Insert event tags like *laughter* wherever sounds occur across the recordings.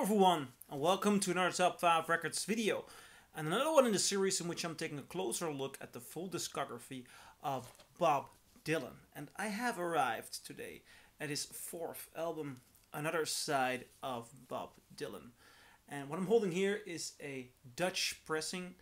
Hello everyone and welcome to another Top 5 Records video and another one in the series in which I'm taking a closer look at the full discography of Bob Dylan. And I have arrived today at his fourth album Another Side of Bob Dylan. And what I'm holding here is a Dutch pressing.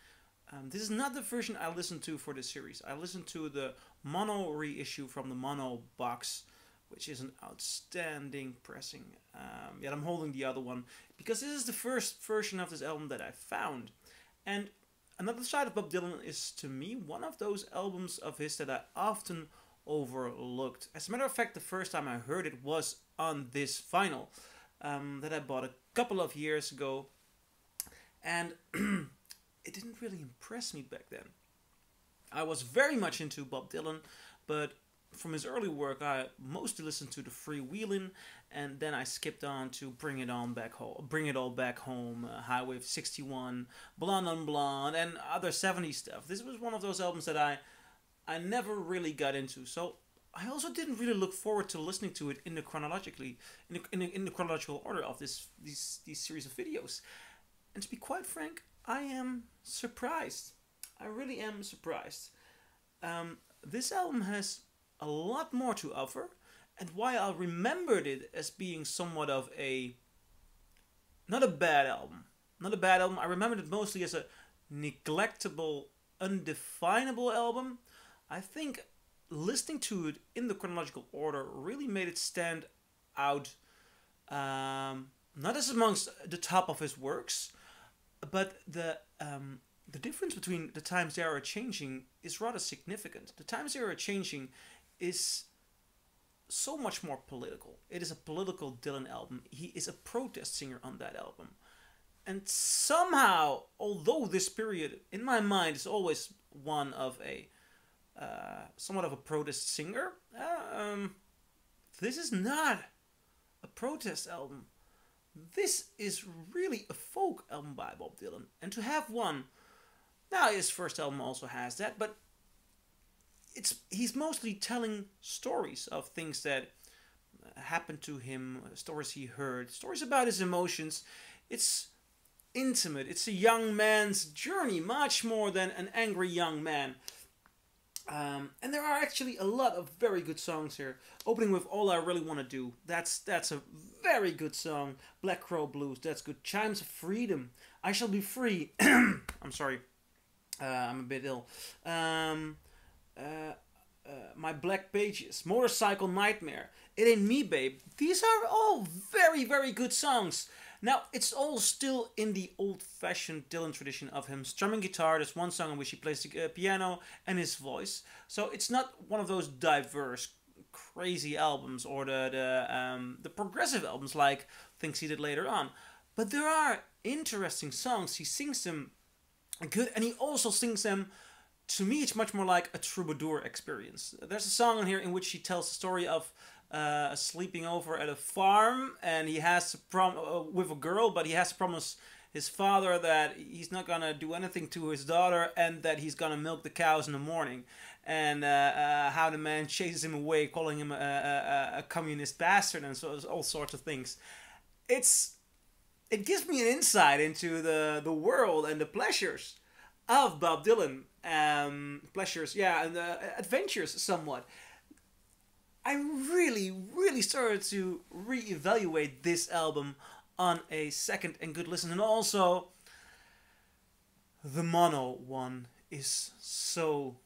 Um, this is not the version I listened to for this series. I listened to the mono reissue from the mono box which is an outstanding pressing. Um, yet I'm holding the other one because this is the first version of this album that I found. And Another Side of Bob Dylan is to me one of those albums of his that I often overlooked. As a matter of fact, the first time I heard it was on this vinyl um, that I bought a couple of years ago. And *clears throat* it didn't really impress me back then. I was very much into Bob Dylan, but from his early work, I mostly listened to the Freewheelin', and then I skipped on to Bring It On Back Home, Bring It All Back Home, uh, Highway 61, Blonde on Blonde, and other 70s stuff. This was one of those albums that I, I never really got into. So I also didn't really look forward to listening to it in the chronologically, in the, in the, in the chronological order of this these these series of videos. And to be quite frank, I am surprised. I really am surprised. Um, this album has a lot more to offer, and why I remembered it as being somewhat of a not a bad album, not a bad album. I remembered it mostly as a neglectable, undefinable album. I think listening to it in the chronological order really made it stand out. Um, not as amongst the top of his works, but the um, the difference between the times they are changing is rather significant. The times they are changing is so much more political. It is a political Dylan album. He is a protest singer on that album. And somehow, although this period in my mind is always one of a uh, somewhat of a protest singer, um, this is not a protest album. This is really a folk album by Bob Dylan. And to have one, now his first album also has that, but it's he's mostly telling stories of things that happened to him, stories he heard, stories about his emotions. It's intimate. It's a young man's journey, much more than an angry young man. Um, and there are actually a lot of very good songs here. Opening with "All I Really Want to Do," that's that's a very good song. "Black Crow Blues," that's good. "Chimes of Freedom," "I Shall Be Free." *clears throat* I'm sorry, uh, I'm a bit ill. Um, uh, uh, my Back Pages, Motorpsycho Nightmare, It Ain't Me Babe. These are all very, very good songs. Now, it's all still in the old fashioned Dylan tradition of him strumming guitar. There's one song in which he plays the uh, piano and his voice. So it's not one of those diverse, crazy albums or the, the, um, the progressive albums like things he did later on. But there are interesting songs. He sings them good and he also sings them to me, it's much more like a troubadour experience. There's a song on here in which he tells the story of uh, sleeping over at a farm, and he has to prom uh, with a girl, but he has to promise his father that he's not gonna do anything to his daughter, and that he's gonna milk the cows in the morning. And uh, uh how the man chases him away, calling him a, a, a communist bastard, and so all sorts of things. It's it gives me an insight into the the world and the pleasures of Bob Dylan um, pleasures, yeah, and uh, adventures somewhat. I really, really started to reevaluate this album on a second and good listen, and also the mono one is so,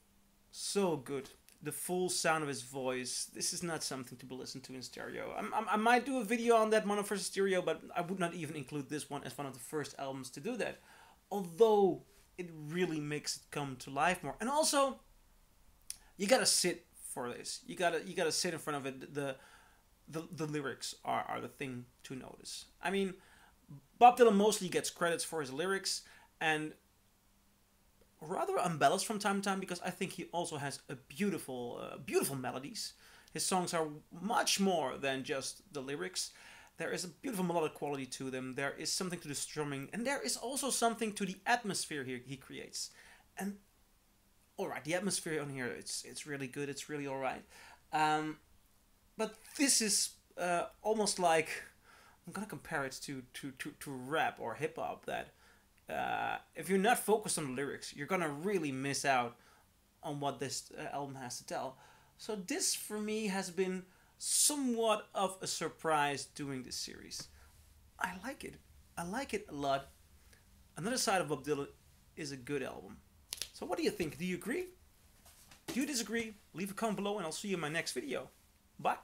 so good. The full sound of his voice. This is not something to be listened to in stereo. I'm, I'm, i might do a video on that mono versus stereo, but I would not even include this one as one of the first albums to do that. Although it really makes it come to life more. And also, you gotta sit for this. You gotta you gotta sit in front of it. The the, the lyrics are, are the thing to notice. I mean, Bob Dylan mostly gets credits for his lyrics and rather embellished from time to time because I think he also has a beautiful uh, beautiful melodies. His songs are much more than just the lyrics. There is a beautiful melodic quality to them. There is something to the strumming, and there is also something to the atmosphere here he creates. And all right, the atmosphere on here it's it's really good. It's really all right. Um, but this is uh, almost like I'm gonna compare it to to to, to rap or hip hop. That uh, if you're not focused on the lyrics, you're gonna really miss out on what this uh, album has to tell. So this for me has been somewhat of a surprise doing this series. I like it. I like it a lot. Another side of Bob Dylan is a good album. So what do you think? Do you agree? Do you disagree? Leave a comment below and I'll see you in my next video. Bye.